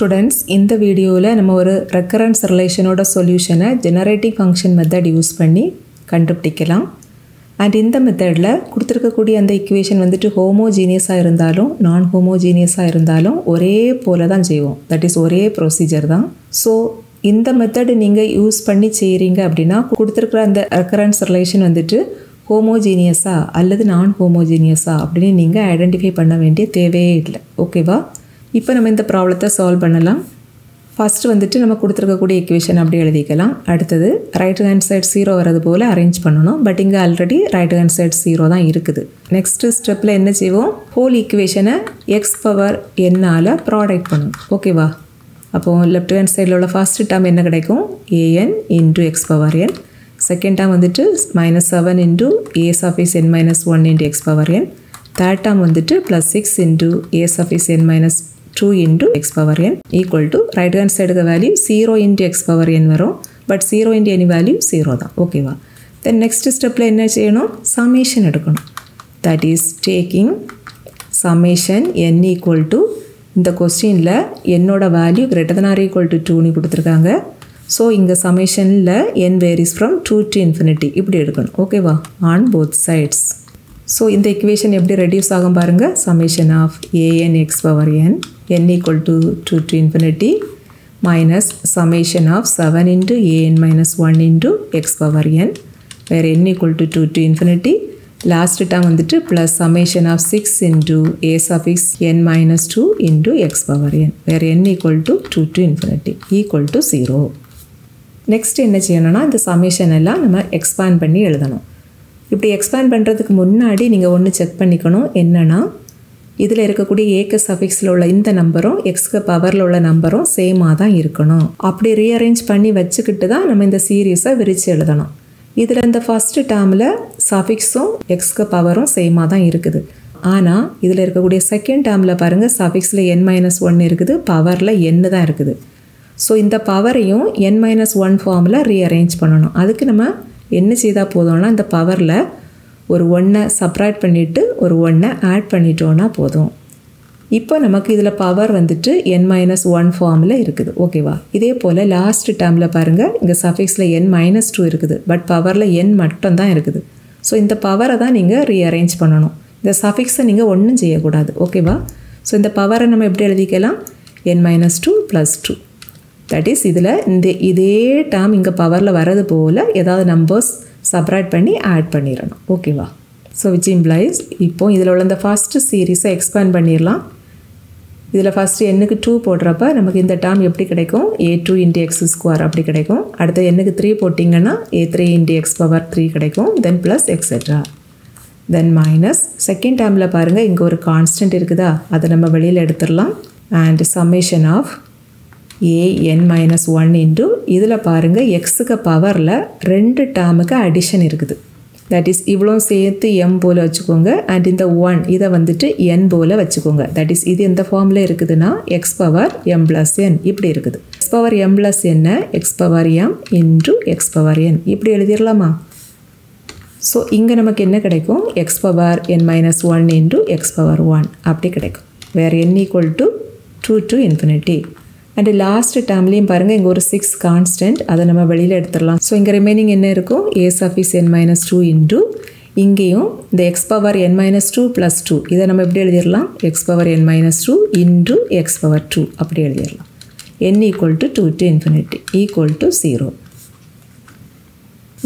Students இந்த வீடியோவில் நம்ம ஒரு ரெக்கரன்ஸ் ரிலேஷனோட சொல்யூஷனை ஜெனரேட்டிங் ஃபங்க்ஷன் மெத்தட் யூஸ் பண்ணி கண்டுபிடிக்கலாம். அண்ட் இந்த மெத்தடில் கொடுத்துருக்கக்கூடிய அந்த இக்குவேஷன் வந்துட்டு ஹோமோஜீனியஸாக இருந்தாலும் நான் ஹோமோஜீனியஸாக இருந்தாலும் ஒரே போல தான் செய்வோம். தட் இஸ் ஒரே ப்ரொசீஜர் தான். ஸோ இந்த மெத்தடு நீங்கள் யூஸ் பண்ணி செய்கிறீங்க அப்படின்னா கொடுத்துருக்குற அந்த ரெக்கரன்ஸ் ரிலேஷன் வந்துட்டு ஹோமோஜீனியஸா அல்லது நான் ஹோமோஜீனியஸா அப்படின்னு நீங்கள் ஐடென்டிஃபை பண்ண வேண்டிய தேவையே இல்லை. ஓகேவா இப்போ நம்ம இந்த ப்ராப்ளத்தை சால்வ் பண்ணலாம். ஃபஸ்ட்டு வந்துட்டு நம்ம கொடுத்துருக்கக்கூடிய இக்குவேஷன் அப்படி எழுதிக்கலாம். அடுத்தது ரைட் ஹேண்ட் சைட் ஜீரோ வரது போல் அரேஞ்ச் பண்ணணும். பட் இங்கே already right hand side zero தான் இருக்குது. நெக்ஸ்ட்டு ஸ்டெப்பில் என்ன செய்வோம்? ஹோல் ஈக்குவேஷனை எக்ஸ் பவர் என்னால் ப்ராடக்ட் பண்ணணும். ஓகேவா அப்போது லெஃப்ட் ஹேண்ட் சைடில் உள்ள ஃபஸ்ட்டு டேர்ம் என்ன கிடைக்கும்? A n into x power n second term வந்துட்டு minus seven into a suffix n minus one into x power n third term வந்துட்டு plus six into a suffix n minus two into x power n equal to right hand சைடுக்கு value zero into x power n வரும் but zero into any value zero தான். ஓகேவா then next ஸ்டெப்பில் என்ன செய்யணும்? Summation எடுக்கணும். That is taking summation n equal to இந்த கொஸ்டினில் என்னோட value greater than or equal to டூன்னு கொடுத்துருக்காங்க. ஸோ இங்கே சமேஷனில் n varies from two to infinity இப்படி எடுக்கணும். ஓகேவா ஆன் போத் சைட்ஸ் ஸோ இந்த இக்குவேஷன் எப்படி ரெடியூஸ் ஆகும் பாருங்கள் summation of a n x power n n equal to two to infinity minus summation of seven into a n minus one into x power n where n equal to two to infinity last term வந்துட்டு plus summation of six into a suffix n minus two into x power n where n equal to two to infinity equal to zero next என்ன செய்யணும்னா இந்த summation எல்லாம் நம்ம expand பண்ணி எழுதணும். இப்படி expand பண்ணுறதுக்கு முன்னாடி நீங்கள் ஒன்று செக் பண்ணிக்கணும். என்னென்னா இதில் இருக்கக்கூடிய ஏக்க சஃபிக்ஸில் உள்ள இந்த நம்பரும் எக்ஸ்க்கு பவரில் உள்ள நம்பரும் சேமாக தான் இருக்கணும். அப்படி ரீஅரேஞ்ச் பண்ணி வச்சுக்கிட்டு தான் நம்ம இந்த சீரீஸை விரித்து எழுதணும். இதில் இந்த ஃபஸ்ட்டு டேர்மில் சஃபிக்ஸும் எக்ஸ்க்கு பவரும் சேமாக தான் இருக்குது. ஆனால் இதில் இருக்கக்கூடிய செகண்ட் டேர்மில் பாருங்கள் சஃபிக்ஸில் என் மைனஸ் ஒன் இருக்குது பவரில் என்னு தான் இருக்குது. ஸோ இந்த பவரையும் என் மைனஸ் ஒன் ஃபார்மில் ரீஅரேஞ்ச் பண்ணணும். அதுக்கு நம்ம என்ன செய்தால் போதும்னா இந்த பவரில் ஒரு ஒன்றை சப்ராக்ட் பண்ணிவிட்டு ஒரு ஒன்றை ஆட் பண்ணிட்டோன்னா போதும். இப்போ நமக்கு இதில் பவர் வந்துட்டு என் மைனஸ் ஒன் ஃபார்மில் இருக்குது. ஓகேவா இதே போல் லாஸ்ட் டேர்மில் பாருங்கள் இங்கே சஃபிக்ஸில் என் மைனஸ் டூ இருக்குது. பட் பவரில் என் மட்டும் தான் இருக்குது. ஸோ இந்த பவரை தான் நீங்கள் ரீஅரேஞ்ச் பண்ணணும். இந்த சஃபிக்ஸை நீங்கள் ஒன்றும் செய்யக்கூடாது. ஓகேவா ஸோ இந்த பவரை நம்ம எப்படி எழுதிக்கலாம்? N minus two plus two that is இதில் இந்த இதே டேர்ம் இங்கே பவரில் வர்றது போல் ஏதாவது நம்பர்ஸ் சப்ராக்ட் பண்ணி ஆட் பண்ணிடணும் ஓகேவா ஸோ விச் இம்ப்ளைஸ் இப்போ இதில் உள்ள இந்த ஃபஸ்ட்டு சீரீஸை எக்ஸ்பேண்ட் பண்ணிடலாம் இதில் ஃபஸ்ட்டு எண்ணுக்கு டூ போடுறப்ப நமக்கு இந்த டேர்ம் எப்படி கிடைக்கும்? A two into x square அப்படி கிடைக்கும். அடுத்து எண்ணுக்கு த்ரீ போட்டிங்கன்னா a three into x power three கிடைக்கும். Then plus etcetera then minus second டேர்மில் பாருங்கள் இங்கே ஒரு கான்ஸ்டன்ட் இருக்குதா? அதை நம்ம வெளியில் எடுத்துடலாம் and summation of A N minus one இதில் பாருங்கள் எக்ஸுக்கு பவரில் ரெண்டு டேர்முக்கு அடிஷன் இருக்குது. தட் இஸ் இவ்வளோ சேர்த்து எம் போல் வச்சுக்கோங்க அண்ட் இந்த ஒன் இதை வந்துட்டு என் போல் வச்சுக்கோங்க. தட் இஸ் இது எந்த ஃபார்மில் இருக்குதுன்னா x power m plus n இப்படி இருக்குது. எக்ஸ் பவர் எம் ப்ளஸ் என்ன x power m into x power n இப்படி எழுதிடலாமா ஸோ இங்கே நமக்கு என்ன கிடைக்கும்? X power n minus one into x power one அப்படி கிடைக்கும். வேறு n equal to two to infinity and last டேர்ம்லேயும் பாருங்கள் இங்கே ஒரு சிக்ஸ் கான்ஸ்டன்ட் அதை நம்ம வெளியில் எடுத்துடலாம். ஸோ இங்கே ரிமைனிங் என்ன இருக்கும்? A suffix n minus two into இங்கேயும் இந்த x power n minus two plus two இதை நம்ம எப்படி எழுதிடலாம்? X power n minus two into x power two அப்படி எழுதிடலாம். N equal to two to infinity equal to zero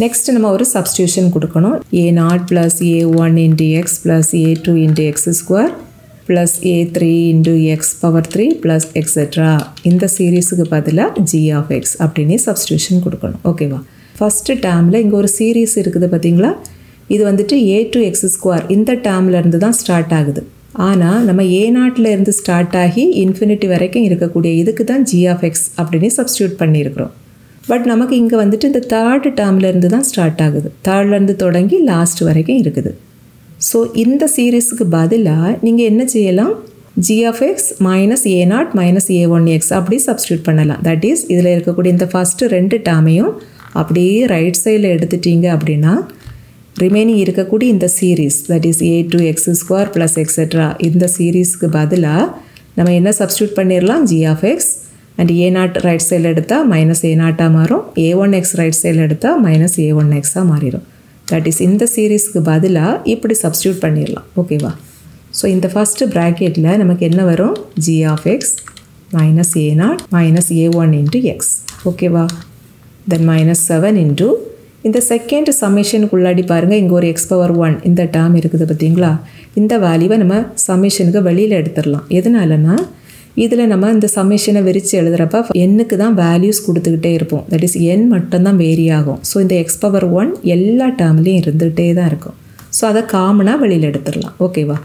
next நம்ம ஒரு சப்ஸ்டியூஷன் கொடுக்கணும். A naught plus a one into x plus a two into x square plus a three into x power three plus etcetera இந்த சீரீஸுக்கு பதிலாக g of x அப்படின்னு substitution கொடுக்கணும். ஓகேவா first டேர்மில் இங்கே ஒரு சீரீஸ் இருக்குது பார்த்தீங்களா இது வந்துட்டு ஏ டு எக்ஸ் ஸ்கொயர் இந்த டேர்ம்லேருந்து தான் ஸ்டார்ட் ஆகுது. ஆனால் நம்ம ஏ நாட்டில் இருந்து ஸ்டார்ட் ஆகி இன்ஃபினிட்டி வரைக்கும் இருக்கக்கூடிய இதுக்கு தான் ஜி ஆஃப் எக்ஸ் அப்படின்னு சப்ஸ்டியூட் பண்ணியிருக்கிறோம். பட் நமக்கு இங்கே வந்துட்டு இந்த தேர்டு டேர்ம்லேருந்து தான் ஸ்டார்ட் ஆகுது. தேர்ட்லேருந்து தொடங்கி லாஸ்ட் வரைக்கும் இருக்குது. ஸோ இந்த சீரீஸுக்கு பதிலாக நீங்கள் என்ன செய்யலாம்? G of x minus a naught minus a one x அப்படி சப்ஸ்டியூட் பண்ணலாம். தட் இஸ் இதில் இருக்கக்கூடிய இந்த ஃபஸ்ட்டு ரெண்டு டேமையும் அப்படியே ரைட் சைடில் எடுத்துட்டீங்க அப்படின்னா ரிமைனிங் இருக்கக்கூடிய இந்த series that is a two x square plus etcetera இந்த சீரீஸ்க்கு பதிலாக நம்ம என்ன சப்ஸ்டியூட் பண்ணிடலாம் g and a naught right சைடில் எடுத்தால் மைனஸ் ஏ நாட்டாக மாறும். ஏ ஒன் எக்ஸ் ரைட் சைடில் எடுத்தால் மைனஸ் ஏ ஒன் எக்ஸாக மாறிடும் தட் இஸ் இந்த சீரீஸ்க்கு பதிலாக இப்படி சப்ஸ்டியூட் பண்ணிடலாம். ஓகேவா ஸோ இந்த ஃபஸ்ட்டு ப்ராக்கெட்டில் நமக்கு என்ன வரும்? G of x minus a naught minus a one into x ஓகேவா தென் மைனஸ் செவன் இன்ட்டு இந்த செகண்ட் சமேஷனுக்குள்ளாடி பாருங்கள் இங்கே ஒரு எக்ஸ் பவர் ஒன் இந்த டேர்ம் இருக்குது பார்த்தீங்களா இந்த வேல்யூவை நம்ம சமேஷனுக்கு வெளியில் எடுத்துடலாம். எதனாலன்னா இதில் நம்ம இந்த சம்மேஷனை விரித்து எழுதுகிறப்ப எண்ணுக்கு தான் வேல்யூஸ் கொடுத்துக்கிட்டே இருப்போம். தட் இஸ் என் மட்டும்தான் வேரி ஆகும். ஸோ இந்த எக்ஸ் பவர் ஒன் எல்லா டேர்ம்லேயும் இருந்துகிட்டே தான் இருக்கும். ஸோ அதை காமனாக வெளியில் எடுத்துடலாம். ஓகேவா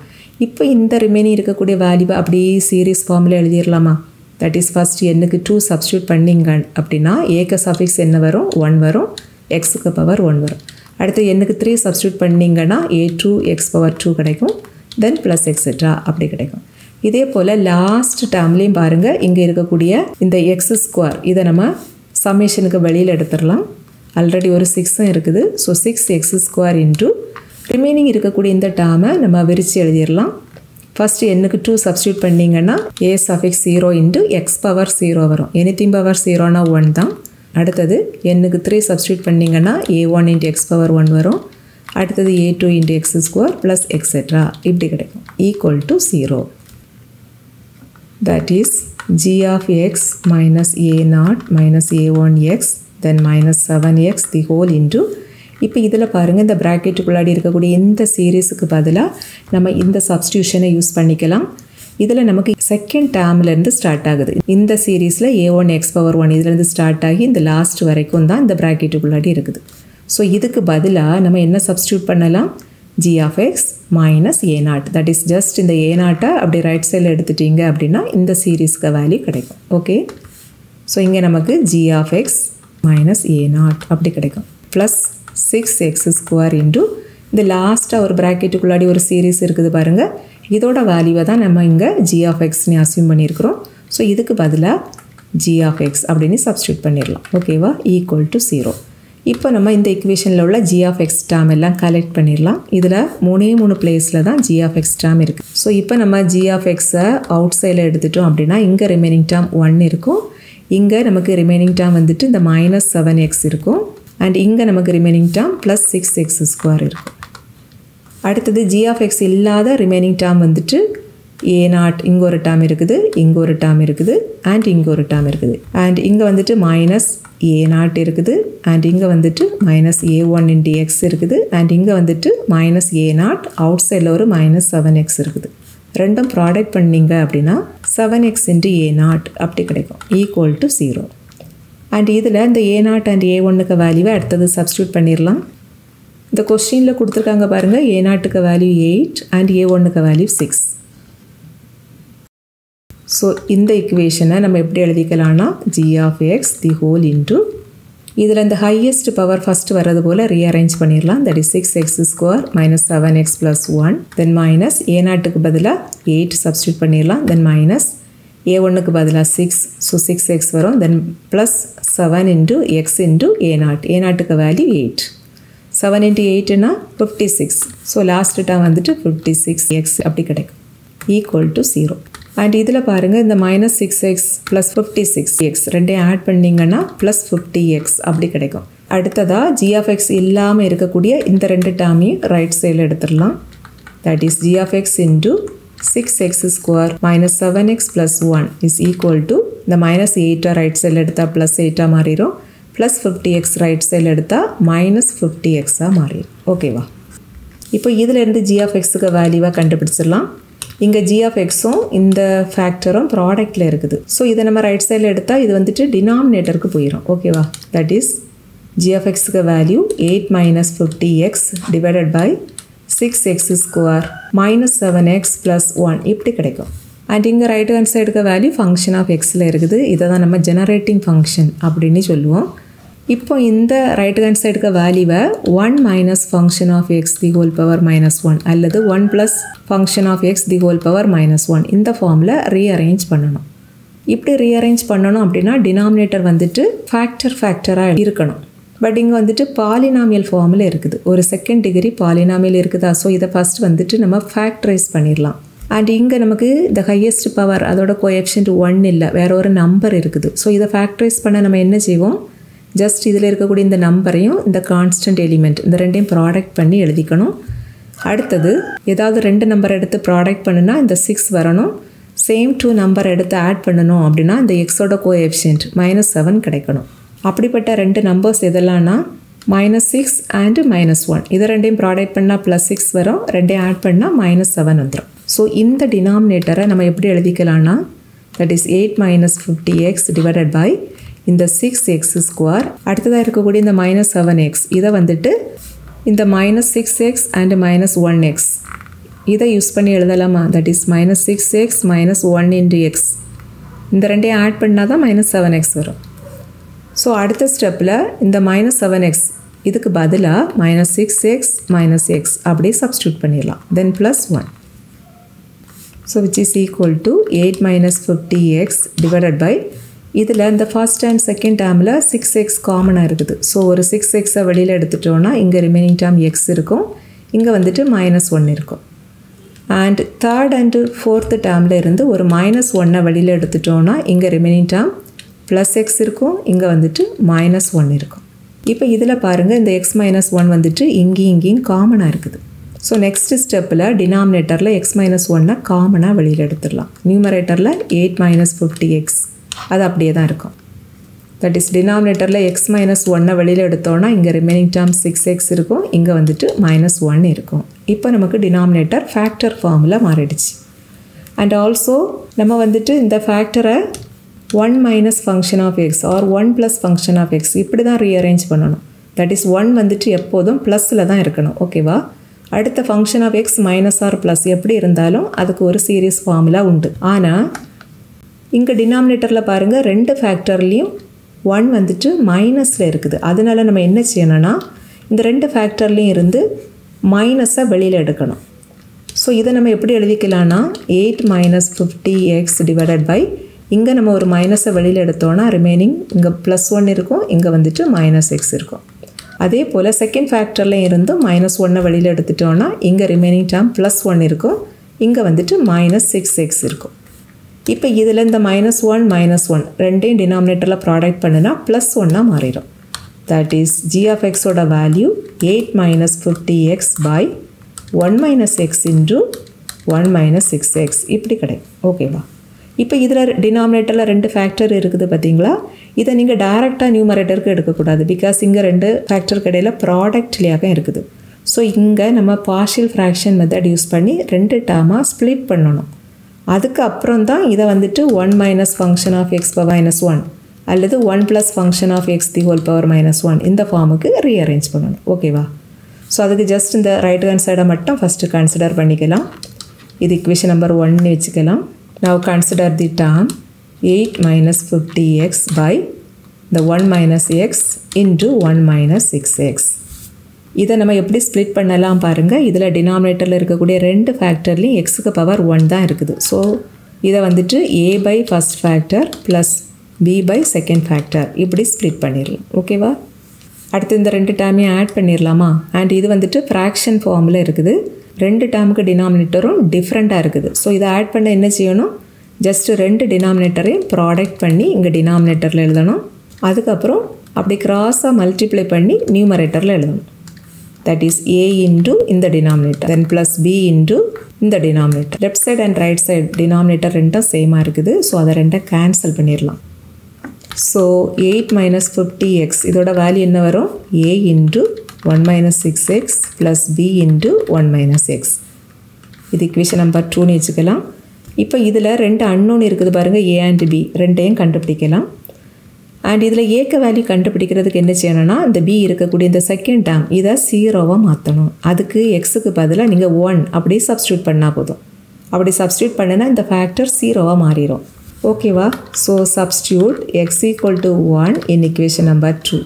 இப்போ இந்த ரிமைனிங் இருக்கக்கூடிய வேல்யூவை அப்படியே சீரியஸ் ஃபார்மில் எழுதிடலாமா? தட் இஸ் ஃபஸ்ட் எண்ணுக்கு டூ சப்ஸ்டியூட் பண்ணிங்க அப்படின்னா ஏக சஃபிக்ஸ் என்ன வரும்? ஒன் வரும். எக்ஸுக்கு பவர் ஒன் வரும். அடுத்து எண்ணுக்கு த்ரீ சப்ஸ்டியூட் பண்ணிங்கன்னா a two x power two கிடைக்கும். தென் ப்ளஸ் எக்ஸெட்ரா அப்படி கிடைக்கும். இதே போல் லாஸ்ட் டேர்ம்லேயும் பாருங்கள் இங்கே இருக்கக்கூடிய இந்த எக்ஸ் ஸ்கொயர் இதை நம்ம சம்மேஷனுக்கு வெளியில் எடுத்துடலாம். ஆல்ரெடி ஒரு சிக்ஸும் இருக்குது. So six x square into remaining இருக்கக்கூடிய இந்த டேர்மை நம்ம விரித்து எழுதிடலாம். ஃபஸ்ட்டு எண்ணுக்கு டூ சப்ஸ்டியூட் பண்ணிங்கன்னா A suffix zero into X power zero வரும். எனித்திங் பவர் ஜீரோனா ஒன் தான். அடுத்தது எண்ணுக்கு த்ரீ சப்ஸ்டியூட் பண்ணிங்கன்னா a one into x power one வரும். அடுத்தது a two into x square plus etcetera இப்படி கிடைக்கும். Equal to zero that is g of x minus a naught minus a1x then minus 7x the whole into. இப்போ இதில் பாருங்கள் இந்த ப்ராக்கெட்டுக்குள்ளாடி இருக்கக்கூடிய இந்த சீரீஸுக்கு பதிலாக நம்ம இந்த சப்ஸ்டியூஷனை யூஸ் பண்ணிக்கலாம். இதில் நமக்கு செகண்ட் டேர்ம்லேருந்து ஸ்டார்ட் ஆகுது. இந்த சீரீஸில் a one x power one இதுலேருந்து ஸ்டார்ட் ஆகி இந்த லாஸ்ட் வரைக்கும் தான் இந்த ப்ராக்கெட்டுக்குள்ளாடி இருக்குது. ஸோ இதுக்கு பதிலாக நம்ம என்ன சப்ஸ்டியூட் பண்ணலாம்? G of x minus A naught that is just இந்த ஏ நாட்டை அப்படி ரைட் சைடில் எடுத்துட்டீங்க அப்படின்னா இந்த சீரீஸ்க்கு வேல்யூ கிடைக்கும். ஓகே ஸோ இங்கே நமக்கு g of x minus a naught அப்படி கிடைக்கும். Plus six x square into இந்த லாஸ்ட்டாக ஒரு ப்ராக்கெட்டுக்குள்ளாடி ஒரு சீரீஸ் இருக்குது பாருங்கள் இதோட வேல்யூவை தான் நம்ம இங்கே ஜி ஆஃப் எக்ஸ்னு அசியூம் பண்ணியிருக்கிறோம். ஸோ இதுக்கு பதிலாக ஜி ஆஃப் எக்ஸ் அப்படின்னு சப்ஸ்டியூட் பண்ணிடலாம். ஓகேவா ஈக்குவல் டு ஜீரோ இப்போ நம்ம இந்த இக்குவேஷனில் உள்ள ஜி ஆஃப் எக்ஸ் டேம் எல்லாம் கலெக்ட் பண்ணிடலாம். இதில் மூணே மூணு பிளேஸில் தான் ஜி ஆஃப் எக்ஸ் டேம் இருக்குது ஸோ இப்போ நம்ம ஜி ஆஃப் எக்ஸை அவுட் சைடில் எடுத்துட்டோம் அப்படின்னா இங்கே ரிமைனிங் டேம் ஒன் இருக்கும். இங்கே நமக்கு ரிமைனிங் டேம் வந்துட்டு இந்த மைனஸ் செவன் எக்ஸ் இருக்கும். அண்ட் இங்கே நமக்கு remaining term plus six x square இருக்கும். அடுத்தது ஜி ஆஃப் எக்ஸ் இல்லாத ரிமைனிங் டேம் வந்துட்டு ஏ நாட் இங்கே ஒரு டேம் இருக்குது இங்கே ஒரு டேம் இருக்குது அண்ட் இங்கே ஒரு டேம் இருக்குது. அண்ட் இங்கே வந்துட்டு மைனஸ் ஏ நாட் இருக்குது அண்ட் இங்கே வந்துட்டு minus a one into x இருக்குது அண்ட் இங்கே வந்துட்டு மைனஸ் ஏ நாட் அவுட் சைடில் ஒரு மைனஸ் செவன் எக்ஸ் இருக்குது. ரெண்டும் ப்ராடக்ட் பண்ணீங்க அப்படின்னா seven x into a naught அப்படி கிடைக்கும். ஈக்குவல் டு ஜீரோ அண்ட் இதில் இந்த ஏ நாட் அண்ட் ஏ ஒன்னுக்கு வேல்யூவை அடுத்தது சப்ஸ்டியூட் பண்ணிடலாம் இந்த கொஸ்டினில் கொடுத்துருக்காங்க பாருங்கள் ஏ நாட்டுக்கு வேல்யூ எயிட் அண்ட் ஏ ஒன்னுக்கு வேல்யூ சிக்ஸ் ஸோ இந்த இக்குவேஷனை நம்ம எப்படி எழுதிக்கலாம்னா g of x the whole into இதில் இந்த ஹையஸ்ட் பவர் ஃபஸ்ட்டு வர்றது போல் ரீஅரேஞ்ச் பண்ணிடலாம் that is six x square minus seven x plus one then minus a நாட்டுக்கு பதிலாக எயிட் சப்ஸ்டியூட் பண்ணிடலாம் தென் மைனஸ் ஏ ஒன்றுக்கு பதிலாக சிக்ஸ் ஸோ சிக்ஸ் எக்ஸ் வரும். Then plus seven into x into a naught a நாட்டுக்கு value eight seven into எயிட்டுனா fifty six so last term வந்துட்டு fifty six X அப்படி கிடைக்கும். ஈக்குவல் டு ஜீரோ அண்ட் இதில் பாருங்கள் இந்த minus six x plus fifty six x ரெண்டையும் add பண்ணிங்கன்னா plus fifty x அப்படி கிடைக்கும். அடுத்ததாக ஜிஎஃப்எக்ஸ் இல்லாமல் இருக்கக்கூடிய இந்த ரெண்டு டேமையும் ரைட் சைடில் எடுத்துடலாம். That is g of x into six x square minus seven x plus one is equal to இந்த மைனஸ் எயிட்டாக ரைட் சைடில் எடுத்தால் ப்ளஸ் எயிட்டாக மாறிடும் ப்ளஸ் ஃபிஃப்டி எக்ஸ் ரைட் சைடில் எடுத்தால் மைனஸ் ஃபிஃப்டி எக்ஸாக மாறிடும் ஓகேவா இப்போ இதிலேருந்து ஜிஎஃப்எக்ஸுக்கு வேல்யூவாக கண்டுபிடிச்சிடலாம். இங்கே ஜி ஆஃப் எக்ஸும் இந்த ஃபேக்டரும் ப்ராடக்டில் இருக்குது. ஸோ இதை நம்ம ரைட் சைடில் எடுத்தால் இது வந்துட்டு டினாமினேட்டருக்கு போயிடும் ஓகேவா தட் இஸ் ஜி ஆஃப் எக்ஸுக்கு value eight minus fifty x divided by six x square minus seven x plus one இப்படி கிடைக்கும். அண்ட் இங்கே ரைட் ஹேண்ட் சைடுக்கு வேல்யூ ஃபங்க்ஷன் ஆஃப் எக்ஸில் இருக்குது. இதை தான் நம்ம ஜெனரேட்டிங் ஃபங்க்ஷன் அப்படின்னு சொல்லுவோம். இப்போ இந்த ரைட் ஹேண்ட் சைடுக்கு வேல்யூவை one minus function of x the whole power minus one அல்லது one plus function of x the whole power minus one இந்த ஃபார்மில் ரீஅரேஞ்ச் பண்ணணும். இப்படி ரீஅரேஞ்ச் பண்ணணும் அப்படின்னா டினாமினேட்டர் வந்துட்டு ஃபேக்டர் ஃபேக்டராக இருக்கணும். பட் இங்கே வந்துட்டு பாலினாமியல் ஃபார்மில் இருக்குது. ஒரு செகண்ட் டிகிரி பாலினாமியல் இருக்குதா? ஸோ இதை ஃபஸ்ட் வந்துட்டு நம்ம ஃபேக்டரைஸ் பண்ணிடலாம். அண்ட் இங்கே நமக்கு த ஹையஸ்ட் பவர் அதோட கோஎஃபிஷியன்ட் ஒன் இல்லை. வேற ஒரு நம்பர் இருக்குது. ஸோ இதை ஃபேக்டரைஸ் பண்ண நம்ம என்ன செய்வோம்? ஜஸ்ட் இதில் இருக்கக்கூடிய இந்த நம்பரையும் இந்த கான்ஸ்டன்ட் எலிமெண்ட் இந்த ரெண்டையும் ப்ராடக்ட் பண்ணி எழுதிக்கணும். அடுத்தது ஏதாவது ரெண்டு நம்பர் எடுத்து ப்ராடக்ட் பண்ணுனா இந்த சிக்ஸ் வரணும். சேம் டூ நம்பர் எடுத்து ஆட் பண்ணணும் அப்படின்னா இந்த எக்ஸோட கோஎஃபிஷியன்ட் மைனஸ் செவன் கிடைக்கணும். அப்படிப்பட்ட ரெண்டு numbers எதெல்லாம்னா minus six and minus one இதை ரெண்டையும் ப்ராடக்ட் பண்ணால் ப்ளஸ் சிக்ஸ் வரும் ரெண்டையும் ஆட் பண்ணால் மைனஸ் செவன் வந்துடும் ஸோ இந்த டினாமினேட்டரை நம்ம எப்படி எழுதிக்கலாம்னா that is eight minus fifty x divided by இந்த சிக்ஸ் எக்ஸ் ஸ்கொயர் அடுத்ததாக இருக்கக்கூடிய இந்த மைனஸ் செவன் எக்ஸ் இதை வந்துட்டு இந்த minus six x and minus one x இதை யூஸ் பண்ணி எழுதலாமா? That is minus six x minus one into x இந்த ரெண்டையும் ஆட் பண்ணால் தான் மைனஸ் செவன் எக்ஸ் வரும். ஸோ அடுத்த ஸ்டெப்பில் இந்த மைனஸ் செவன் எக்ஸ் இதுக்கு பதிலாக minus six x minus x அப்படியே சப்ஸ்டியூட் பண்ணிடலாம். Then plus one so which is equal to eight minus fifty x divided by இதில் இந்த ஃபர்ஸ்ட் அண்ட் செகண்ட் டேமில் சிக்ஸ் எக்ஸ் காமனாக இருக்குது. ஸோ ஒரு சிக்ஸ் எக்ஸை வெளியில் எடுத்துட்டோன்னா இங்கே ரிமைனிங் டேம் எக்ஸ் இருக்கும். இங்கே வந்துட்டு மைனஸ் ஒன் இருக்கும். அண்ட் தேர்ட் அண்டு ஃபோர்த்து டேமில் இருந்து ஒரு மைனஸ் ஒன்னை வெளியில் எடுத்துட்டோன்னா இங்கே ரிமைனிங் டேம் ப்ளஸ் எக்ஸ் இருக்கும். இங்கே வந்துட்டு மைனஸ் ஒன் இருக்கும். இப்போ இதில் பாருங்கள் இந்த எக்ஸ் மைனஸ் ஒன் வந்துட்டு இங்கேயும் இங்கேயும் காமனாக இருக்குது. ஸோ நெக்ஸ்ட் ஸ்டெப்பில் டினாமினேட்டரில் எக்ஸ் மைனஸ் ஒன்னை காமனாக வெளியில் எடுத்துடலாம். நியூமரேட்டரில் எயிட் மைனஸ் ஃபிஃப்டி எக்ஸ் அது அப்படியே தான் இருக்கும். தட் இஸ் டினாமினேட்டரில் எக்ஸ் மைனஸ் ஒன்னை வெளியில் எடுத்தோன்னா இங்கே ரிமைனிங் டேர்ம் சிக்ஸ் எக்ஸ் இருக்கும். இங்கே வந்துட்டு மைனஸ் ஒன் இருக்கும். இப்போ நமக்கு டினாமினேட்டர் ஃபேக்டர் ஃபார்மில் மாறிடுச்சு. அண்ட் ஆல்சோ நம்ம வந்துட்டு இந்த ஃபேக்டரை one minus function of x or one plus function of x இப்படி தான் ரீஅரேஞ்ச் பண்ணணும். தட் இஸ் ஒன் வந்துட்டு எப்போதும் ப்ளஸில் தான் இருக்கணும். ஓகேவா அடுத்த function of x minus or plus எப்படி இருந்தாலும் அதுக்கு ஒரு சீரியஸ் ஃபார்முலா உண்டு. ஆனால் இங்கே டினாமினேட்டரில் பாருங்கள் ரெண்டு ஃபேக்டர்லேயும் ஒன் வந்துட்டு மைனஸில் இருக்குது. அதனால நம்ம என்ன செய்யணும்னா இந்த ரெண்டு ஃபேக்டர்லேயும் இருந்து மைனஸை வெளியில் எடுக்கணும். ஸோ இதை நம்ம எப்படி எழுதிக்கலாம்னா eight minus fifty x divided by இங்கே நம்ம ஒரு மைனஸை வெளியில் எடுத்தோன்னா ரிமைனிங் இங்கே ப்ளஸ் ஒன் இருக்கும் இங்கே வந்துட்டு மைனஸ் எக்ஸ் இருக்கும். அதே போல் செகண்ட் ஃபேக்டர்லேயும் இருந்து மைனஸ் ஒன்னை வெளியில் எடுத்துட்டோன்னா இங்கே ரிமைனிங் டேம் ப்ளஸ் ஒன் இருக்கும் இங்கே வந்துட்டு மைனஸ் சிக்ஸ் எக்ஸ் இருக்கும். இப்போ இதில் இந்த மைனஸ் ஒன் மைனஸ் ஒன் ரெண்டையும் டினாமினேட்டரில் ப்ராடக்ட் பண்ணுனா ப்ளஸ் ஒன்னாக மாறிடும். தட் இஸ் ஜி எக்ஸோட value eight minus fifty x by one minus x into one minus six x இப்படி கிடைக்கும். ஓகேவா இப்போ இதில் டினாமினேட்டரில் ரெண்டு ஃபேக்டர் இருக்குது பார்த்தீங்களா? இதை நீங்கள் டைரெக்டாக நியூமரேட்டருக்கு எடுக்கக்கூடாது. பிகாஸ் இங்கே ரெண்டு ஃபேக்டருக்கு இடையில் ப்ராடக்ட்லியாக இருக்குது. ஸோ இங்கே நம்ம பார்ஷியல் ஃப்ராக்ஷன் மெத்தட் யூஸ் பண்ணி ரெண்டு டேர்மாக ஸ்ப்ளிட் பண்ணணும். அதுக்கப்புறம் தான் இதை வந்துட்டு one minus function of x power minus one அல்லது one plus function of x the whole power minus one இந்த ஃபார்முக்கு ரீஅரேஞ்ச் பண்ணணும். ஓகேவா ஸோ அதுக்கு ஜஸ்ட் இந்த ரைட் ஹேண்ட் சைடை மட்டும் ஃபஸ்ட்டு கன்சிடர் பண்ணிக்கலாம். இது இக்குவேஷன் நம்பர் ஒன்னு வச்சுக்கலாம். Now consider the consider the term 8 minus 50x by the 1 minus x into 1 minus 6x. இதை நம்ம எப்படி ஸ்ப்ளிட் பண்ணலாம் பாருங்கள் இதில் டினாமினேட்டரில் இருக்கக்கூடிய ரெண்டு ஃபேக்டர்லேயும் எக்ஸுக்கு பவர் ஒன் தான் இருக்குது. ஸோ இதை வந்துட்டு a by first factor plus b by second factor இப்படி ஸ்ப்ளிட் பண்ணிடலாம். ஓகேவா அடுத்து இந்த ரெண்டு டேர்மையும் ஆட் பண்ணிடலாமா? அண்ட் இது வந்துட்டு ஃப்ராக்ஷன் ஃபார்மில் இருக்குது. ரெண்டு டேர்முக்கு டினாமினேட்டரும் டிஃப்ரெண்ட்டாக இருக்குது. ஸோ இதை ஆட் பண்ண என்ன செய்யணும்? ஜஸ்ட்டு ரெண்டு டினாமினேட்டரையும் ப்ராடக்ட் பண்ணி இங்கே டினாமினேட்டரில் எழுதணும். அதுக்கப்புறம் அப்படி கிராஸாக மல்டிப்ளை பண்ணி நியூமரேட்டரில் எழுதணும். தட் இஸ் ஏ இன்டு இந்த denominator then plus b into இந்த denominator left side and right side denominator ரெண்டும் சேமாக இருக்குது. ஸோ அதை ரெண்டை கேன்சல் பண்ணிடலாம். So eight minus fifty x இதோட வேல்யூ என்ன வரும்? A into one minus six x plus b into one minus x இது இக்குவேஷன் நம்பர் டூன்னு வச்சுக்கலாம். இப்போ இதில் ரெண்டு அன்னோன் இருக்குது பாருங்கள் ஏ அண்ட் பி ரெண்டையும் கண்டுபிடிக்கலாம். அண்ட் இதில் ஏக்க வேல்யூ கண்டுபிடிக்கிறதுக்கு என்ன செய்யணும்னா இந்த பி இருக்கக்கூடிய இந்த செகண்ட் டேம் இதை ஜீரோவாக மாற்றணும் அதுக்கு எக்ஸுக்கு பதிலாக நீங்கள் ஒன் அப்படி சப்ஸ்டியூட் பண்ணால் போதும். அப்படி சப்ஸ்டியூட் பண்ணினா இந்த ஃபேக்டர் ஜீரோவாக மாறிடும் ஓகேவா so substitute x equal to one in equation number two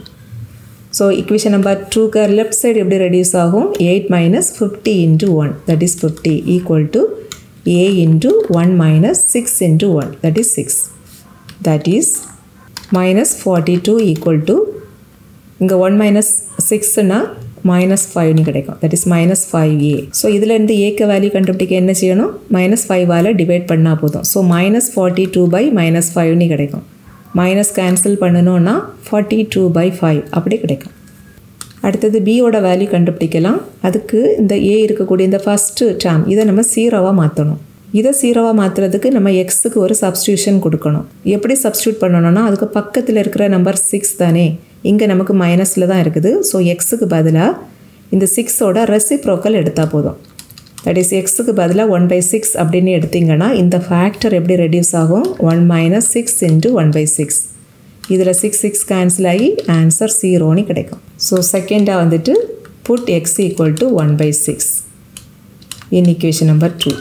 so equation number டூக்கு லெஃப்ட் சைடு எப்படி ரெடியூஸ் ஆகும்? Eight minus fifty into one that is fifty equal to a into one minus six into one that is six that is minus forty two equal to இங்கே one minus சிக்ஸ்னா minus ஃபைவ்னு கிடைக்கும். That is minus five a so இதுலேருந்து ஏக்க value கண்டுபிடிக்க என்ன செய்யணும்? Minus ஃபைவால் divide பண்ணால் போதும். So minus forty two by minus ஃபைவ்னு கிடைக்கும். மைனஸ் கேன்சல் பண்ணணும்னா ஃபார்ட்டி டூ பை ஃபைவ் அப்படி கிடைக்கும். அடுத்தது பியோட வேல்யூ கண்டுபிடிக்கலாம். அதுக்கு இந்த ஏ இருக்கக்கூடிய இந்த ஃபஸ்ட்டு டேம் இதை நம்ம சீரோவாக மாற்றணும் இதை சீரோவாக மாற்றுறதுக்கு நம்ம எக்ஸுக்கு ஒரு சப்ஸ்டியூஷன் கொடுக்கணும். எப்படி சப்ஸ்டியூட் பண்ணணும்னா அதுக்கு பக்கத்தில் இருக்கிற நம்பர் சிக்ஸ் தானே. இங்கே நமக்கு மைனஸில் தான் இருக்குது. ஸோ எக்ஸுக்கு பதிலாக இந்த சிக்ஸோட ரெசிப்ரோக்கல் எடுத்தால் போதும். தட் இஸ் எக்ஸுக்கு பதிலாக ஒன் பை சிக்ஸ் அப்படின்னு எடுத்திங்கன்னா இந்த ஃபேக்டர் எப்படி ரெடியூஸ் ஆகும்? One minus six into one by six இதில் சிக்ஸ் சிக்ஸ் கேன்சல் ஆகி ஆன்சர் ஜீரோன்னு கிடைக்கும். ஸோ செகண்டாக வந்துட்டு put X equal to one by six in equation number two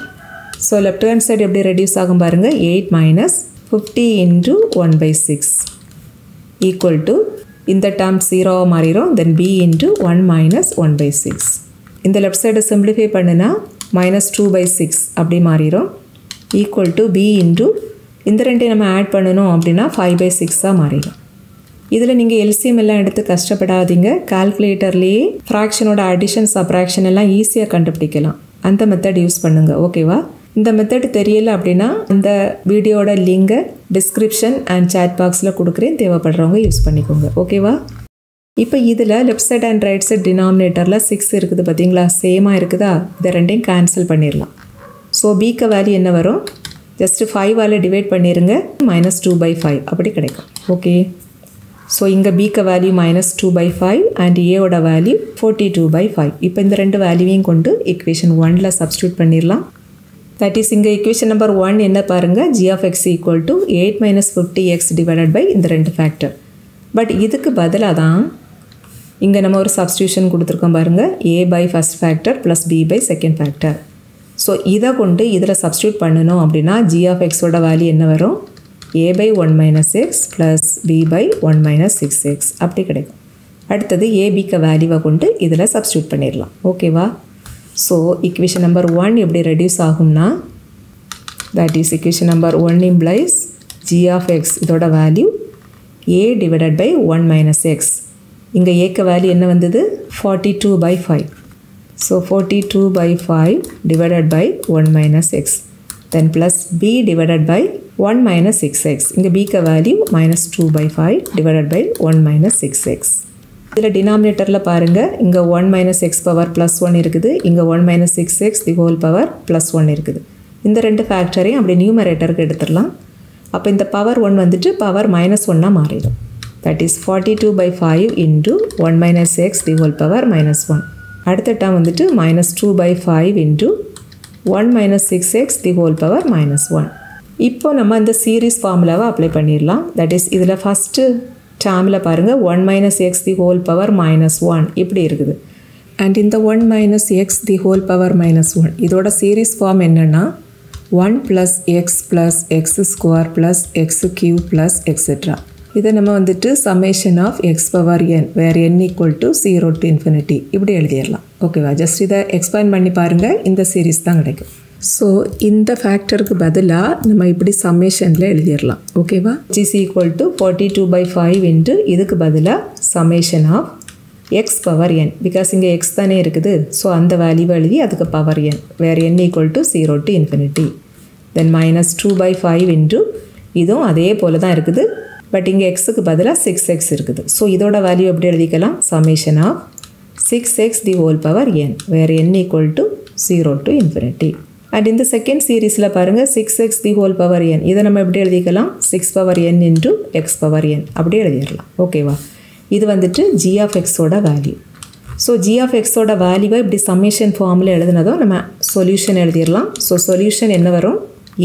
so left hand side எப்படி ரெடியூஸ் ஆகும் பாருங்கள் eight minus fifty into one by six equal to இந்த டேர்ம் ஜீரோவாக மாறிடும் then B into one minus one by six இந்த left சைடை simplify பண்ணுனா minus two by six அப்படி மாறிடும் ஈக்குவல் டு பி இன்ட்டு இந்த ரெண்டையும் நம்ம ஆட் பண்ணணும் அப்படின்னா ஃபைவ் பை சிக்ஸாக மாறிடும் இதில் நீங்கள் எல்சிஎம் எல்லாம் எடுத்து கஷ்டப்படாதீங்க. கால்குலேட்டர்லேயே ஃப்ராக்ஷனோட அடிஷன் சப்ராக்ஷன் எல்லாம் ஈஸியாக கண்டுபிடிக்கலாம். அந்த மெத்தட் யூஸ் பண்ணுங்கள் ஓகேவா இந்த மெத்தட் தெரியல அப்படின்னா இந்த வீடியோட லிங்கை டிஸ்கிரிப்ஷன் அண்ட் சேட் பாக்ஸில் கொடுக்குறேன். தேவைப்படுறவங்க யூஸ் பண்ணிக்கோங்க. ஓகேவா இப்போ இதில் left side and right side டினாமினேட்டரில் சிக்ஸ் இருக்குது பார்த்தீங்களா சேமாக இருக்குதா? இதை ரெண்டையும் கேன்சல் பண்ணிடலாம். ஸோ பிக்க வேல்யூ என்ன வரும்? ஜஸ்ட்டு ஃபைவால் டிவைட் பண்ணிடுங்க மைனஸ் டூ பை ஃபைவ் அப்படி கிடைக்கும். ஓகே ஸோ இங்கே பிக்க value minus two by five and ஏவோட value forty two by five இப்போ இந்த ரெண்டு வேல்யூவையும் கொண்டு இக்குவேஷன் ஒனில் சப்ஸ்டியூட் பண்ணிடலாம். தட் இஸ் இங்கே இக்குவேஷன் நம்பர் ஒன் என்ன பாருங்கள் G of X equal to eight minus fifty X divided by இந்த ரெண்டு ஃபேக்டர் பட் இதுக்கு பதிலாக தான் இங்கே நம்ம ஒரு சப்ஸ்டியூஷன் கொடுத்துருக்கோம் பாருங்கள் A by first factor plus B by second factor so இதை கொண்டு இதில் சப்ஸ்டியூட் பண்ணணும் அப்படின்னா ஜி ஆஃப் எக்ஸோட வேல்யூ என்ன வரும்? A by one minus X plus B by one minus six X அப்படி கிடைக்கும். அடுத்தது ஏபிக்கு வேல்யூவை கொண்டு இதில் சப்ஸ்டியூட் பண்ணிடலாம். ஓகேவா ஸோ இக்குவேஷன் நம்பர் ஒன் எப்படி ரெடியூஸ் ஆகும்னா that is equation number one implies G of X இதோட value A divided by one minus X இங்கே ஏக்க வேல்யூ என்ன வந்தது? Forty two by five so forty two by five divided by one minus X then plus B divided by one minus six X இங்கே பிக்கு value minus two by five divided by one minus six X இதில் டினாமினேட்டரில் பாருங்கள் இங்கே one minus X power plus one இருக்குது. இங்கே one minus six X the whole power plus one இருக்குது. இந்த ரெண்டு ஃபேக்டரையும் அப்படி நியூமரேட்டருக்கு எடுத்துடலாம். அப்போ இந்த பவர் ஒன் வந்துட்டு பவர் மைனஸ் ஒன்னாக மாறிடும். That is forty two by five into one minus X the whole power minus one அடுத்த டேம் வந்துட்டு minus two by five into one minus six X the whole power minus one இப்போ நம்ம இந்த series ஃபார்முலாவை apply பண்ணிடலாம். That is இதில் first டேமில் பாருங்கள் one minus X the whole power minus one இப்படி இருக்குது. அண்ட் இந்த one minus X the whole power minus one இதோட சீரீஸ் ஃபார்ம் என்னென்னா one plus X plus X square plus X cube plus etcetera இதை நம்ம வந்துட்டு summation of X power N where N equal to zero to infinity இப்படி எழுதிடலாம். ஓகேவா just இதை explain பண்ணி பாருங்கள் இந்த சீரீஸ் தான் கிடைக்கும். ஸோ இந்த ஃபேக்டருக்கு பதிலாக நம்ம இப்படி சம்மேஷனில் எழுதிடலாம். ஓகேவா GC equal to forty two by five into இதுக்கு பதிலாக summation of X power N because இங்கே எக்ஸ் தானே இருக்குது. ஸோ அந்த வேல்யூவை எழுதி அதுக்கு power N where N equal to zero to infinity then minus two by five into இதுவும் அதே போல் தான் இருக்குது. பட் இங்கே எக்ஸுக்கு பதிலாக சிக்ஸ் எக்ஸ் இருக்குது. ஸோ இதோட வேல்யூ எப்படி எழுதிக்கலாம்? Summation of six X the whole power N where N equal to zero to infinity and இந்த செகண்ட் சீரீஸில் பாருங்கள் six X the whole power N இதை நம்ம எப்படி எழுதிக்கலாம்? Six power N into X power N அப்படியே எழுதிடலாம். ஓகேவா இது வந்துட்டு ஜி ஆஃப் எக்ஸோட வேல்யூ ஸோ ஜி ஆஃப் எக்ஸோட வேல்யூவை இப்படி சம்மேஷன் ஃபார்மில் எழுதுனதும் நம்ம சொல்யூஷன் எழுதிடலாம். ஸோ சொல்யூஷன் என்ன வரும்?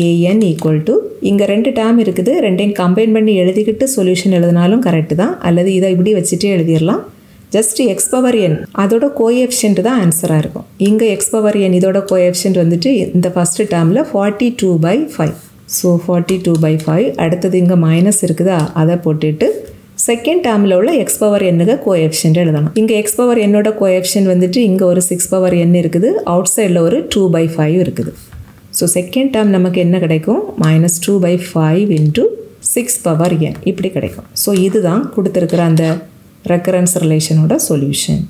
ஏஎன் ஈக்குவல் டு இங்கே ரெண்டு டேம் இருக்குது. ரெண்டையும் கம்பைன் பண்ணி எழுதிக்கிட்டு சொல்யூஷன் எழுதினாலும் கரெக்டு தான். அல்லது இதை இப்படி வச்சுட்டே எழுதிடலாம். ஜஸ்ட் எக்ஸ் பவர் என் அதோட கோஎஃபிஷியன்ட் தான் ஆன்சராக இருக்கும். இங்கே எக்ஸ் பவர் என் இதோட கோஎஃபிஷியன்ட் வந்துட்டு இந்த ஃபஸ்ட்டு டேர்மில் forty two by five so forty two by five அடுத்தது இங்கே மைனஸ் இருக்குதா? அதை போட்டுட்டு செகண்ட் டேர்மில் உள்ள எக்ஸ் பவர் எண்ணுக்கு கோஎஃபிஷியன்ட் எழுதணும். இங்கே எக்ஸ் பவர் என்னோட கோஎஃபிஷியன்ட் வந்துட்டு இங்கே ஒரு சிக்ஸ் பவர் என் இருக்குது அவுட் சைடில் ஒரு டூ பை ஃபைவ் இருக்குது. ஸோ செகண்ட் டேர்ம் நமக்கு என்ன கிடைக்கும்? Minus two by five into six power N இப்படி கிடைக்கும். ஸோ இதுதான் கொடுத்துருக்குற அந்த ரெக்கரன்ஸ் ரிலேஷனோட சொல்யூஷன்